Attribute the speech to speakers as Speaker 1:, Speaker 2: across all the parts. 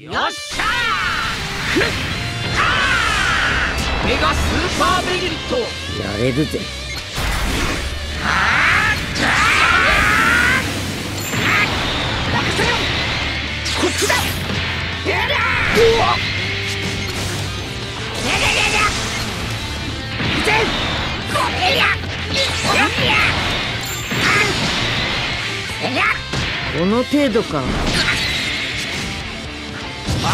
Speaker 1: よっしゃーメガスーパーメリット
Speaker 2: やれるぜ。
Speaker 1: あ
Speaker 2: この程度か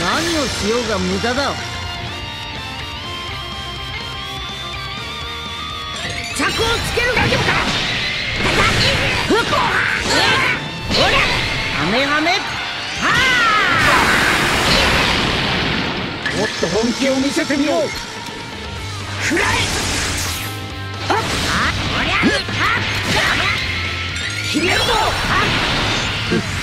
Speaker 2: 何をしようが無駄だ。
Speaker 1: をつけるだけ
Speaker 2: ふほは
Speaker 1: もっと本気を見せてみよう。くらえひぞはっ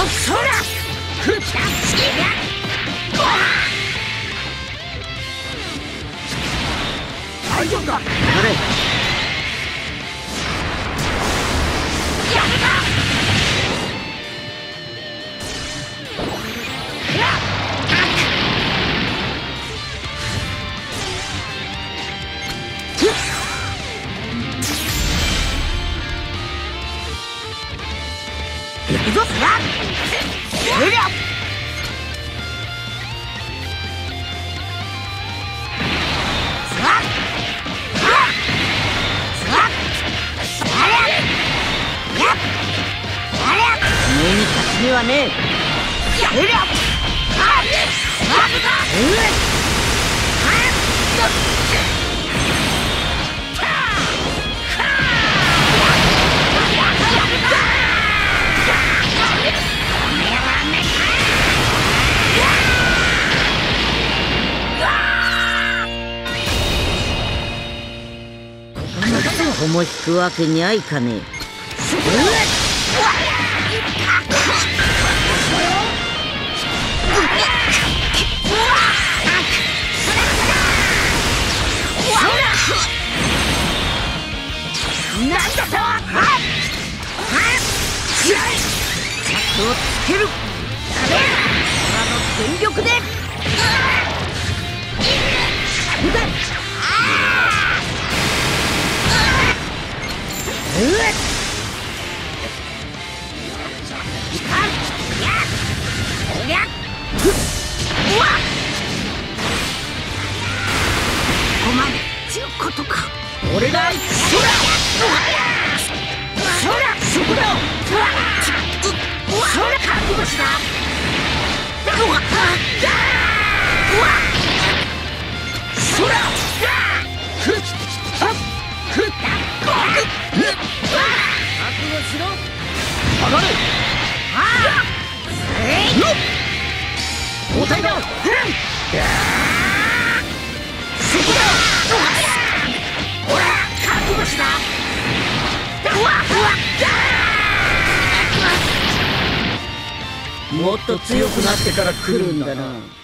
Speaker 1: だ大丈夫かくぞ
Speaker 2: は。ねえも引くわけにはいかねえ。全力で
Speaker 1: 俺そらそそこだしろ上がれ。あえい。よっ。そこだ。ほら覚悟しなうわうわ。
Speaker 2: もっと強くなってから来るんだな。